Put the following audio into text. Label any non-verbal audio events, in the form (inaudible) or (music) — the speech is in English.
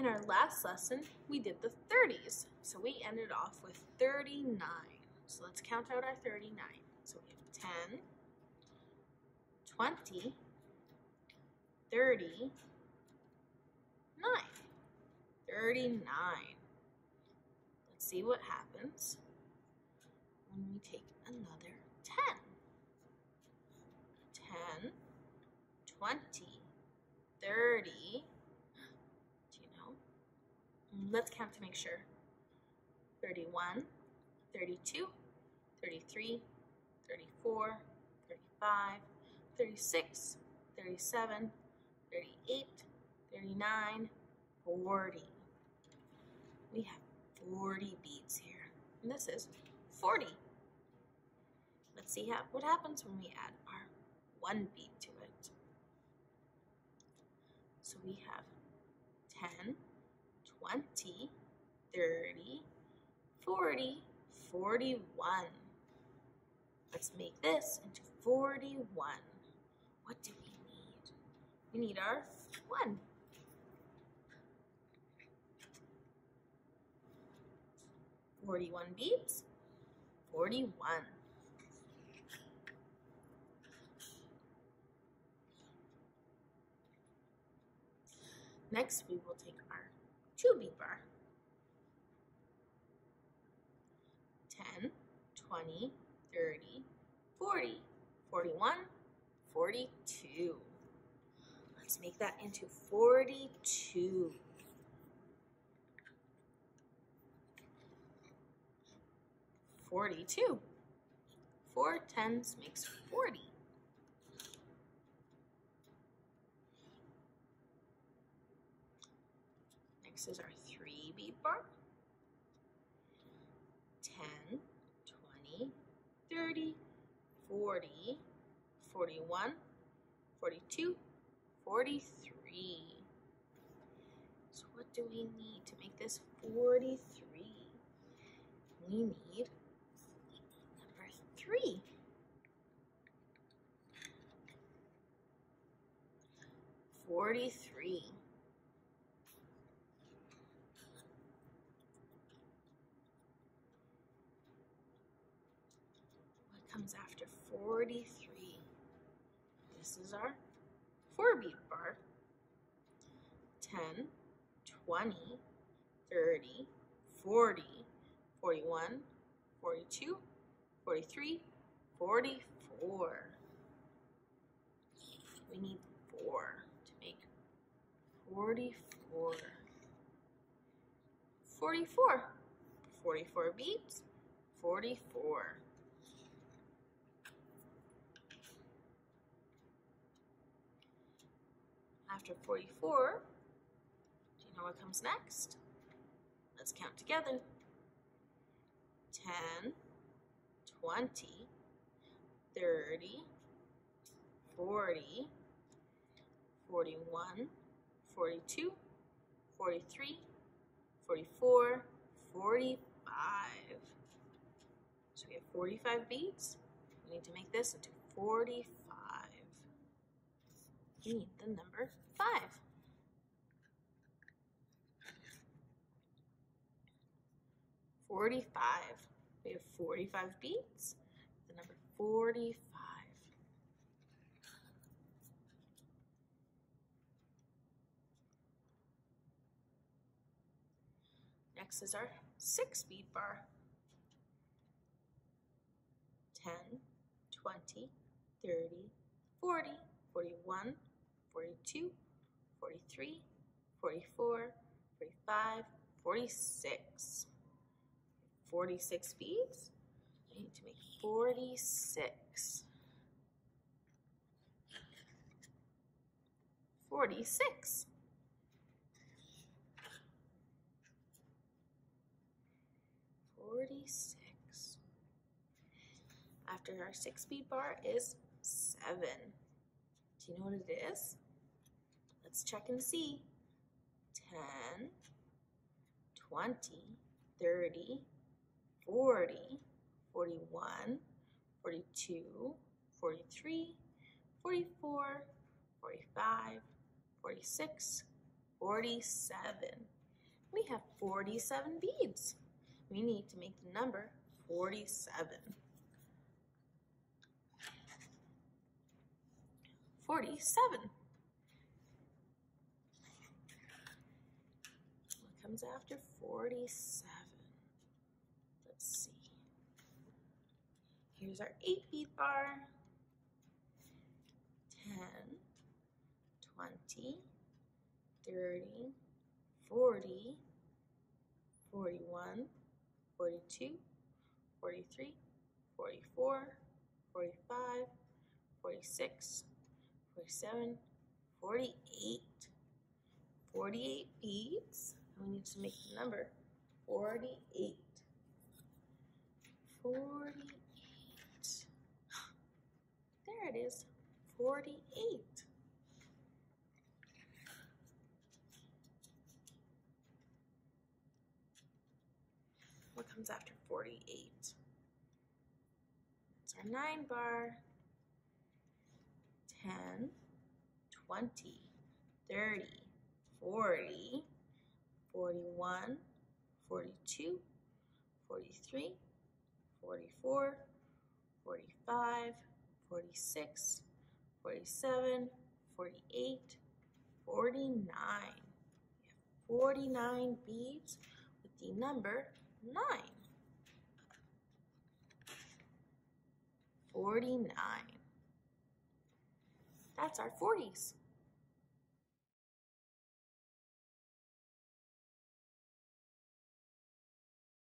In our last lesson, we did the 30s. So we ended off with 39. So let's count out our 39. So we have 10, 20, 30, 9. 39. Let's see what happens when we take another 10. 10, 20, 30. Let's count to make sure. 31, 32, 33, 34, 35, 36, 37, 38, 39, 40. We have 40 beads here. And this is 40. Let's see how, what happens when we add our one bead to it. So we have 10, 20, 30, 40, 41. Let's make this into 41. What do we need? We need our 1. Forty-one beeps, Forty-one. Next, we will take our two bead bar. 10, 20, 30, 40, 41, 42. Let's make that into 42. Forty-two. Four tens makes forty. Is our three bead bar. 10, 20, 30, 40, 41, 42, 43. So what do we need to make this 43? We need number 3. Forty-three. What comes after 43? This is our 4-bead bar. 10, 20, 30, 40, 41, 42, 43, 44. We need four to make 44. 44. 44 beads, 44. After 44, do you know what comes next? Let's count together. 10, 20, 30, 40, 41, 42, 43, 44, 45. So we have 45 beads. We need to make this into 45. You need the number 5. Forty-five. We have forty-five beads. The number forty-five. Next is our six bead bar. 10, 20, 30, 40, 41, 42, 43, 44, 45, 46. 46 beads. I need to make 46. 46. Forty-six. After our six bead bar is seven. You know what it is? Let's check and see. 10, 20, 30, 40, 41, 42, 43, 44, 45, 46, 47. We have 47 beads. We need to make the number 47. 47. What comes after 47? Let's see. Here's our 8 bead bar. 10, 20, 30, 40, 41, 42, 43, 44, 45, 46, 47, 48. 48 beads. We need to make the number 48. 48. (gasps) There it is. 48. What comes after 48? It's our 9 bar. 10, 20, 30, 40, 41, 42, 43, 44, 45, 46, 47, 48, 49. We have 49 beads with the number 9. 49. That's our 40s.